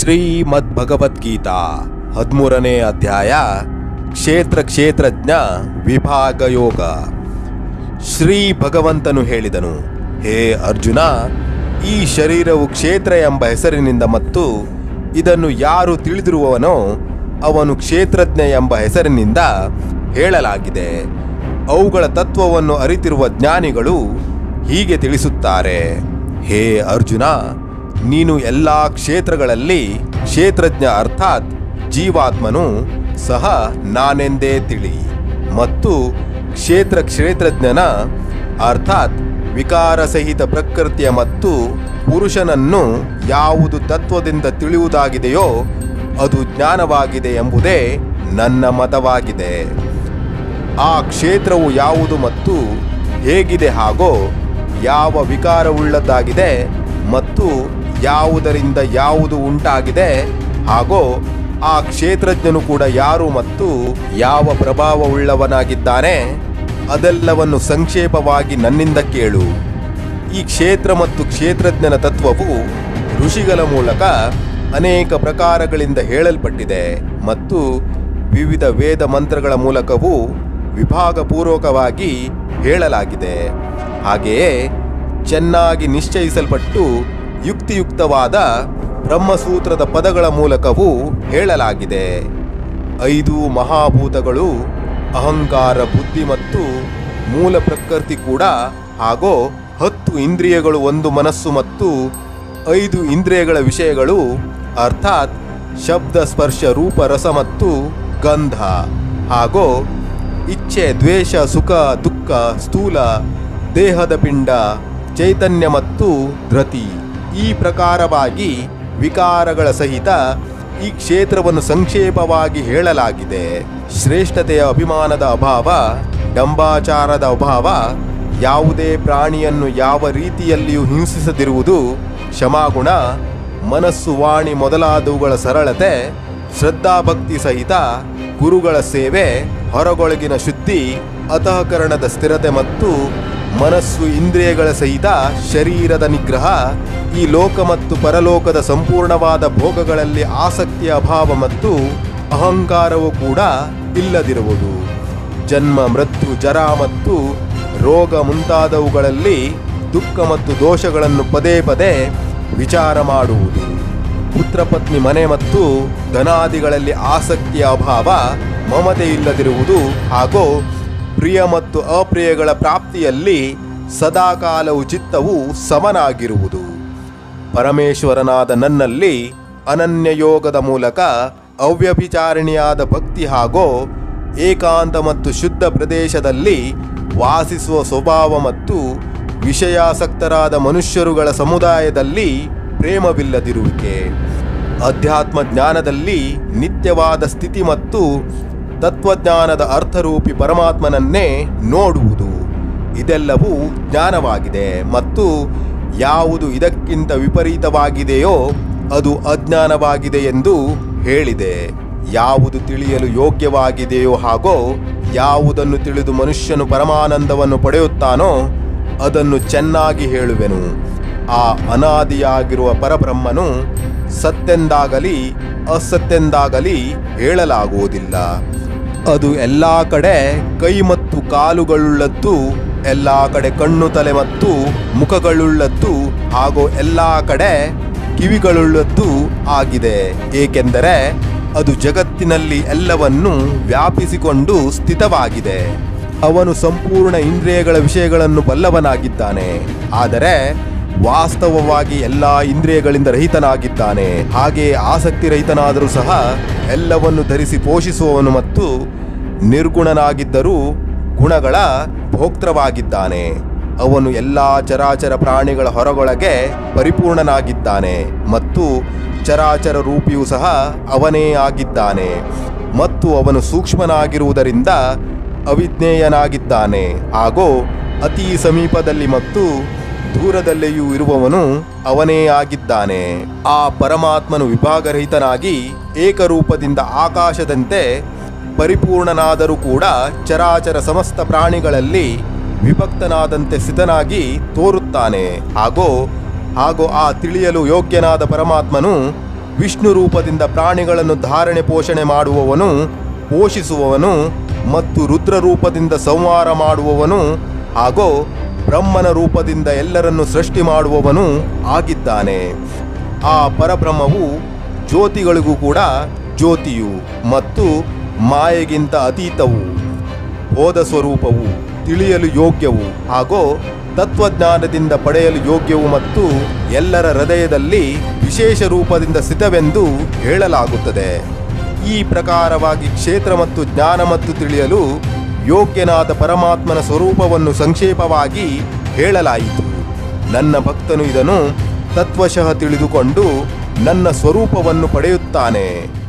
ಶ್ರೀಮದ್ ಭಗವದ್ಗೀತಾ ಹದಿಮೂರನೇ ಅಧ್ಯಾಯ ಕ್ಷೇತ್ರ ಕ್ಷೇತ್ರಜ್ಞ ವಿಭಾಗ ಯೋಗ. ಶ್ರೀ ಭಗವಂತನು ಹೇಳಿದನು, ಹೇ ಅರ್ಜುನ, ಈ ಶರೀರವು ಕ್ಷೇತ್ರ ಎಂಬ ಹೆಸರಿನಿಂದ ಮತ್ತು ಇದನ್ನು ಯಾರು ತಿಳಿದಿರುವವನೋ ಅವನು ಕ್ಷೇತ್ರಜ್ಞ ಎಂಬ ಹೆಸರಿನಿಂದ ಹೇಳಲಾಗಿದೆ. ಅವುಗಳ ತತ್ವವನ್ನು ಅರಿತಿರುವ ಜ್ಞಾನಿಗಳು ಹೀಗೆ ತಿಳಿಸುತ್ತಾರೆ, ಹೇ ಅರ್ಜುನ ನೀನು ಎಲ್ಲ ಕ್ಷೇತ್ರಗಳಲ್ಲಿ ಕ್ಷೇತ್ರಜ್ಞ ಅರ್ಥಾತ್ ಜೀವಾತ್ಮನು ಸಹ ನಾನೆಂದೇ ತಿಳಿ. ಮತ್ತು ಕ್ಷೇತ್ರ ಕ್ಷೇತ್ರಜ್ಞನ ಅರ್ಥಾತ್ ವಿಕಾರಸಹಿತ ಪ್ರಕೃತಿಯ ಮತ್ತು ಪುರುಷನನ್ನು ಯಾವುದು ತತ್ವದಿಂದ ತಿಳಿಯುವುದಾಗಿದೆಯೋ ಅದು ಜ್ಞಾನವಾಗಿದೆ ಎಂಬುದೇ ನನ್ನ ಮತವಾಗಿದೆ. ಆ ಕ್ಷೇತ್ರವು ಯಾವುದು ಮತ್ತು ಹೇಗಿದೆ ಹಾಗೋ ಯಾವ ವಿಕಾರವುಳ್ಳದ್ದಾಗಿದೆ ಮತ್ತು ಯಾವುದರಿಂದ ಯಾವುದು ಉಂಟಾಗಿದೆ ಹಾಗೂ ಆ ಕ್ಷೇತ್ರಜ್ಞನು ಕೂಡ ಯಾರು ಮತ್ತು ಯಾವ ಪ್ರಭಾವವುಳ್ಳವನಾಗಿದ್ದಾನೆ, ಅದೆಲ್ಲವನ್ನು ಸಂಕ್ಷೇಪವಾಗಿ ನನ್ನಿಂದ ಕೇಳು. ಈ ಕ್ಷೇತ್ರ ಮತ್ತು ಕ್ಷೇತ್ರಜ್ಞನ ತತ್ವವು ಋಷಿಗಳ ಮೂಲಕ ಅನೇಕ ಪ್ರಕಾರಗಳಿಂದ ಹೇಳಲ್ಪಟ್ಟಿದೆ ಮತ್ತು ವಿವಿಧ ವೇದ ಮಂತ್ರಗಳ ಮೂಲಕವೂ ವಿಭಾಗಪೂರ್ವಕವಾಗಿ ಹೇಳಲಾಗಿದೆ. ಹಾಗೆಯೇ ಚೆನ್ನಾಗಿ ನಿಶ್ಚಯಿಸಲ್ಪಟ್ಟು ಯುಕ್ತಿಯುಕ್ತವಾದ ಬ್ರಹ್ಮಸೂತ್ರದ ಪದಗಳ ಮೂಲಕವೂ ಹೇಳಲಾಗಿದೆ. ಐದು ಮಹಾಭೂತಗಳು, ಅಹಂಕಾರ, ಬುದ್ಧಿ ಮತ್ತು ಮೂಲ ಪ್ರಕೃತಿ ಕೂಡ ಹಾಗೂ ಹತ್ತು ಇಂದ್ರಿಯಗಳು, ಒಂದು ಮನಸ್ಸು ಮತ್ತು ಐದು ಇಂದ್ರಿಯಗಳ ವಿಷಯಗಳು, ಅರ್ಥಾತ್ ಶಬ್ದ, ಸ್ಪರ್ಶ, ರೂಪ, ರಸ ಮತ್ತು ಗಂಧ ಹಾಗೂ ಇಚ್ಛೆ, ದ್ವೇಷ, ಸುಖ, ದುಃಖ, ಸ್ಥೂಲ, ದೇಹದ ಪಿಂಡ, ಚೈತನ್ಯ ಮತ್ತು ಧೃತಿ ಈ ಪ್ರಕಾರವಾಗಿ ವಿಕಾರಗಳ ಸಹಿತ ಈ ಕ್ಷೇತ್ರವನ್ನು ಸಂಕ್ಷೇಪವಾಗಿ ಹೇಳಲಾಗಿದೆ. ಶ್ರೇಷ್ಠತೆಯ ಅಭಿಮಾನದ ಅಭಾವ, ಡಂಬಾಚಾರದ ಅಭಾವ, ಯಾವುದೇ ಪ್ರಾಣಿಯನ್ನು ಯಾವ ರೀತಿಯಲ್ಲಿಯೂ ಹಿಂಸಿಸದಿರುವುದು ಕ್ಷಮಾಗುಣ, ಮನಸ್ಸು ವಾಣಿ ಮೊದಲಾದವುಗಳ ಸರಳತೆ, ಶ್ರದ್ಧಾಭಕ್ತಿ ಸಹಿತ ಗುರುಗಳ ಸೇವೆ, ಹೊರಗೊಳಗಿನ ಶುದ್ಧಿ ಅತಃಕರಣದ ಸ್ಥಿರತೆ ಮತ್ತು ಮನಸ್ಸು ಇಂದ್ರಿಯಗಳ ಸಹಿತ ಶರೀರದ ನಿಗ್ರಹ, ಈ ಲೋಕ ಮತ್ತು ಪರಲೋಕದ ಸಂಪೂರ್ಣವಾದ ಭೋಗಗಳಲ್ಲಿ ಆಸಕ್ತಿಯ ಅಭಾವ ಮತ್ತು ಅಹಂಕಾರವು ಕೂಡ ಇಲ್ಲದಿರುವುದು. ಜನ್ಮ, ಮೃತ್ಯು, ಜರ ಮತ್ತು ರೋಗ ಮುಂತಾದವುಗಳಲ್ಲಿ ದುಃಖ ಮತ್ತು ದೋಷಗಳನ್ನು ಪದೇ ಪದೇ ವಿಚಾರ ಮಾಡುವುದು. ಪುತ್ರಪತ್ನಿ ಮನೆ ಮತ್ತು ಧನಾದಿಗಳಲ್ಲಿ ಆಸಕ್ತಿಯ ಅಭಾವ ಮಮತೆ ಇಲ್ಲದಿರುವುದು ಹಾಗೂ ಪ್ರಿಯ ಮತ್ತು ಅಪ್ರಿಯಗಳ ಪ್ರಾಪ್ತಿಯಲ್ಲಿ ಸದಾಕಾಲವು ಚಿತ್ತವು ಸಮನಾಗಿರುವುದು. ಪರಮೇಶ್ವರನಾದ ನನ್ನಲ್ಲಿ ಅನನ್ಯ ಯೋಗದ ಮೂಲಕ ಅವ್ಯಭಿಚಾರಿಣಿಯಾದ ಭಕ್ತಿ ಹಾಗೂ ಏಕಾಂತ ಮತ್ತು ಶುದ್ಧ ಪ್ರದೇಶದಲ್ಲಿ ವಾಸಿಸುವ ಸ್ವಭಾವ ಮತ್ತು ವಿಷಯಾಸಕ್ತರಾದ ಮನುಷ್ಯರುಗಳ ಸಮುದಾಯದಲ್ಲಿ ಪ್ರೇಮವಿಲ್ಲದಿರುವಿಕೆ. ಅಧ್ಯಾತ್ಮ ಜ್ಞಾನದಲ್ಲಿ ನಿತ್ಯವಾದ ಸ್ಥಿತಿ ಮತ್ತು ತತ್ವಜ್ಞಾನದ ಅರ್ಥರೂಪಿ ಪರಮಾತ್ಮನನ್ನೇ ನೋಡುವುದು. ಇದೆಲ್ಲವೂ ಜ್ಞಾನವಾಗಿದೆ ಮತ್ತು ಯಾವುದು ಇದಕ್ಕಿಂತ ವಿಪರೀತವಾಗಿದೆಯೋ ಅದು ಅಜ್ಞಾನವಾಗಿದೆ ಎಂದು ಹೇಳಿದೆ. ಯಾವುದು ತಿಳಿಯಲು ಯೋಗ್ಯವಾಗಿದೆಯೋ ಹಾಗೋ ಯಾವುದನ್ನು ತಿಳಿದು ಮನುಷ್ಯನು ಪರಮಾನಂದವನ್ನು ಪಡೆಯುತ್ತಾನೋ ಅದನ್ನು ಚೆನ್ನಾಗಿ ಹೇಳುವೆನು. ಆ ಅನಾದಿಯಾಗಿರುವ ಪರಬ್ರಹ್ಮನು ಸತ್ತೆಂದಾಗಲಿ ಅಸತ್ತೆಂದಾಗಲಿ ಹೇಳಲಾಗುವುದಿಲ್ಲ. ಅದು ಎಲ್ಲ ಕಡೆ ಕೈ ಮತ್ತು ಕಾಲುಗಳುಳ್ಳದ್ದು, ಎಲ್ಲ ಕಡೆ ಕಣ್ಣು, ತಲೆ ಮತ್ತು ಮುಖಗಳುಳ್ಳದ್ದು ಹಾಗೂ ಎಲ್ಲ ಕಡೆ ಕಿವಿಗಳುಳ್ಳದ್ದು ಆಗಿದೆ. ಏಕೆಂದರೆ ಅದು ಜಗತ್ತಿನಲ್ಲಿ ಎಲ್ಲವನ್ನು ವ್ಯಾಪಿಸಿಕೊಂಡು ಸ್ಥಿತವಾಗಿದೆ. ಅವನು ಸಂಪೂರ್ಣ ಇಂದ್ರಿಯಗಳ ವಿಷಯಗಳನ್ನು ಬಲ್ಲವನಾಗಿದ್ದಾನೆ. ಆದರೆ ವಾಸ್ತವವಾಗಿ ಎಲ್ಲ ಇಂದ್ರಿಯಗಳಿಂದ ರಹಿತನಾಗಿದ್ದಾನೆ. ಹಾಗೆ ಆಸಕ್ತಿ ರಹಿತನಾದರೂ ಸಹ ಎಲ್ಲವನ್ನು ಧರಿಸಿ ಪೋಷಿಸುವವನು ಮತ್ತು ನಿರ್ಗುಣನಾಗಿದ್ದರೂ ಗುಣಗಳ ಭೋಕ್ತೃವಾಗಿದ್ದಾನೆ. ಅವನು ಎಲ್ಲ ಚರಾಚರ ಪ್ರಾಣಿಗಳ ಹೊರಗೊಳಗೆ ಪರಿಪೂರ್ಣನಾಗಿದ್ದಾನೆ ಮತ್ತು ಚರಾಚರ ರೂಪಿಯೂ ಸಹ ಅವನೇ ಆಗಿದ್ದಾನೆ ಮತ್ತು ಅವನು ಸೂಕ್ಷ್ಮನಾಗಿರುವುದರಿಂದ ಅವಿಜ್ಞೇಯನಾಗಿದ್ದಾನೆ. ಹಾಗೂ ಅತಿ ಸಮೀಪದಲ್ಲಿ ಮತ್ತು ದೂರದಲ್ಲಿಯೂ ಇರುವವನು ಅವನೇ ಆಗಿದ್ದಾನೆ. ಆ ಪರಮಾತ್ಮನು ವಿಭಾಗರಹಿತನಾಗಿ ಏಕರೂಪದಿಂದ ಆಕಾಶದಂತೆ ಪರಿಪೂರ್ಣನಾದರೂ ಕೂಡ ಚರಾಚರ ಸಮಸ್ತ ಪ್ರಾಣಿಗಳಲ್ಲಿ ವಿಭಕ್ತನಾದಂತೆ ಸ್ಥಿತನಾಗಿ ತೋರುತ್ತಾನೆ. ಹಾಗೂ ಹಾಗೂ ಆ ತಿಳಿಯಲು ಯೋಗ್ಯನಾದ ಪರಮಾತ್ಮನು ವಿಷ್ಣು ರೂಪದಿಂದ ಪ್ರಾಣಿಗಳನ್ನು ಧಾರಣೆ ಪೋಷಣೆ ಮಾಡುವವನು, ಪೋಷಿಸುವವನು ಮತ್ತು ರುದ್ರ ರೂಪದಿಂದ ಸಂಹಾರ ಮಾಡುವವನು ಹಾಗೂ ಬ್ರಹ್ಮನ ರೂಪದಿಂದ ಎಲ್ಲರನ್ನು ಸೃಷ್ಟಿ ಮಾಡುವವನು ಆಗಿದ್ದಾನೆ. ಆ ಪರಬ್ರಹ್ಮವು ಜ್ಯೋತಿಗಳಿಗೂ ಕೂಡ ಜ್ಯೋತಿಯು ಮತ್ತು ಮಾಯೆಗಿಂತ ಅತೀತವು. ಬೋಧ ಸ್ವರೂಪವು ತಿಳಿಯಲು ಯೋಗ್ಯವು ಹಾಗೂ ತತ್ವಜ್ಞಾನದಿಂದ ಪಡೆಯಲು ಯೋಗ್ಯವು ಮತ್ತು ಎಲ್ಲರ ಹೃದಯದಲ್ಲಿ ವಿಶೇಷ ರೂಪದಿಂದ ಸ್ಥಿತವೆಂದು ಹೇಳಲಾಗುತ್ತದೆ. ಈ ಪ್ರಕಾರವಾಗಿ ಕ್ಷೇತ್ರ ಮತ್ತು ಜ್ಞಾನ ಮತ್ತು ತಿಳಿಯಲು ಯೋಗ್ಯನಾದ ಪರಮಾತ್ಮನ ಸ್ವರೂಪವನ್ನು ಸಂಕ್ಷೇಪವಾಗಿ ಹೇಳಲಾಯಿತು. ನನ್ನ ಭಕ್ತನು ಇದನ್ನು ತತ್ವಶಃ ತಿಳಿದುಕೊಂಡು ನನ್ನ ಸ್ವರೂಪವನ್ನು ಪಡೆಯುತ್ತಾನೆ.